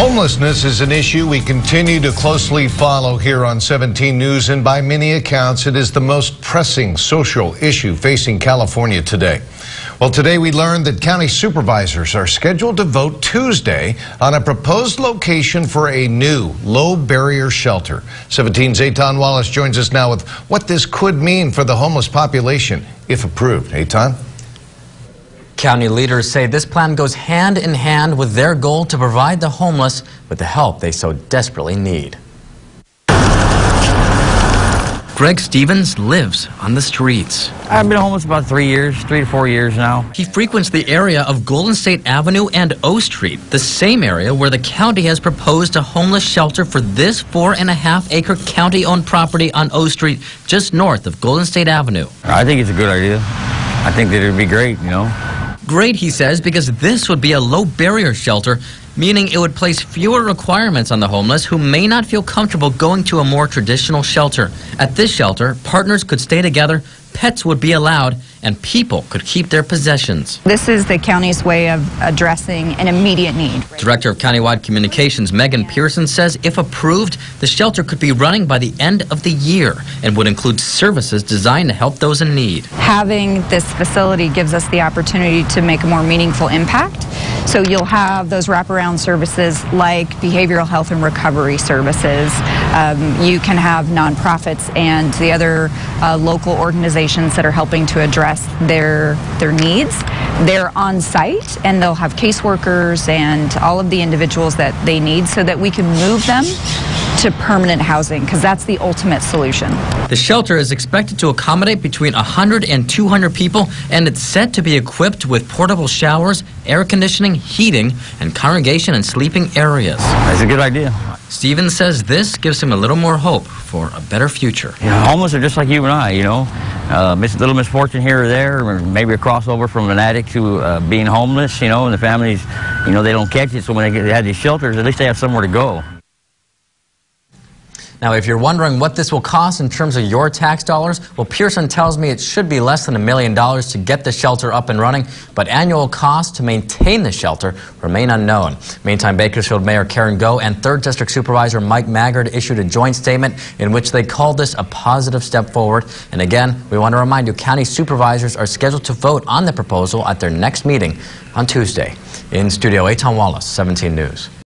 Homelessness is an issue we continue to closely follow here on 17 News, and by many accounts, it is the most pressing social issue facing California today. Well, today we learned that county supervisors are scheduled to vote Tuesday on a proposed location for a new low barrier shelter. 17's Eitan Wallace joins us now with what this could mean for the homeless population if approved. Eitan? County leaders say this plan goes hand in hand with their goal to provide the homeless with the help they so desperately need. Greg Stevens lives on the streets. I've been homeless about three years, three to four years now. He frequents the area of Golden State Avenue and O Street, the same area where the county has proposed a homeless shelter for this four and a half acre county owned property on O Street, just north of Golden State Avenue. I think it's a good idea. I think that it would be great, you know. Great, he says, because this would be a low barrier shelter, meaning it would place fewer requirements on the homeless who may not feel comfortable going to a more traditional shelter. At this shelter, partners could stay together, pets would be allowed, and people could keep their possessions. This is the county's way of addressing an immediate need. Director of Countywide Communications Megan Pearson says if approved, the shelter could be running by the end of the year and would include services designed to help those in need. Having this facility gives us the opportunity to make a more meaningful impact. So you'll have those wraparound services like behavioral health and recovery services. Um, you can have nonprofits and the other uh, local organizations that are helping to address their their needs. They're on site and they'll have caseworkers and all of the individuals that they need so that we can move them to permanent housing because that's the ultimate solution. The shelter is expected to accommodate between 100 and 200 people and it's set to be equipped with portable showers, air conditioning, heating, and congregation and sleeping areas. That's a good idea. Stevens says this gives him a little more hope for a better future. Yeah, homeless are just like you and I, you know. Uh, miss, little misfortune here or there, or maybe a crossover from an addict to uh, being homeless, you know, and the families, you know, they don't catch it. So when they, get, they have these shelters, at least they have somewhere to go. Now, if you're wondering what this will cost in terms of your tax dollars, well, Pearson tells me it should be less than a million dollars to get the shelter up and running, but annual costs to maintain the shelter remain unknown. Meantime, Bakersfield Mayor Karen Goh and 3rd District Supervisor Mike Maggard issued a joint statement in which they called this a positive step forward. And again, we want to remind you, county supervisors are scheduled to vote on the proposal at their next meeting on Tuesday. In studio, Eitan Wallace, 17 News.